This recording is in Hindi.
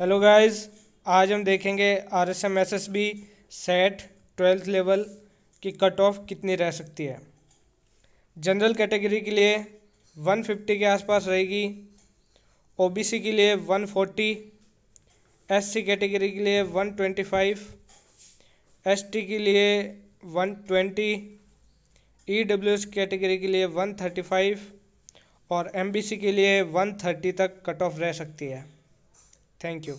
हेलो गाइस आज हम देखेंगे R S M S S B set twelfth level की कट ऑफ़ कितनी रह सकती है। जनरल कैटेगरी के लिए 150 के आसपास रहेगी ओबीसी के लिए 140 एससी कैटेगरी के लिए 125 एसटी के लिए 120 ईडब्ल्यूएस कैटेगरी के लिए 135 और एमबीसी के लिए 130 तक कट ऑफ़ रह सकती है। Thank you.